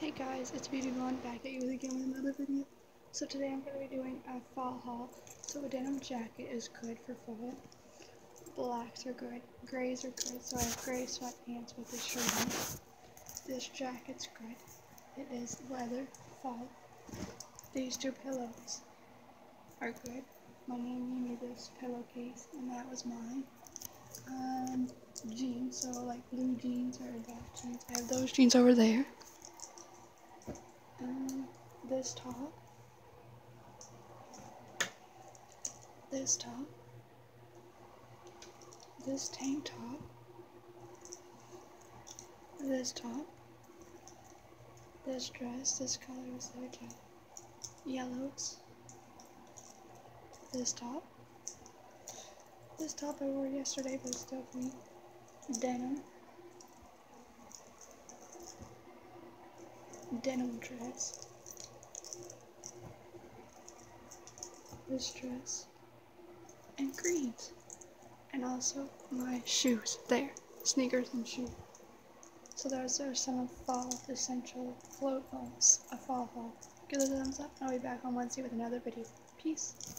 Hey guys, it's Beauty Blonde back at you again with another video. So today I'm going to be doing a fall haul. So a denim jacket is good for fall. Blacks are good. Grays are good. So I have gray sweatpants with this shirt on. This jacket's good. It is leather, fall. These two pillows are good. My mom gave me this pillowcase and that was mine. Um, jeans, so like blue jeans or black jeans. I have those jeans over there. This top, this top, this tank top, this top, this dress, this color is too, yellows, this top, this top I wore yesterday but it's still denim, denim dress. This dress. And greens. And also my shoes. There. Sneakers and shoes. So those are some of fall essential float balls. A fall haul. Give it a thumbs up and I'll be back on Wednesday with another video. Peace.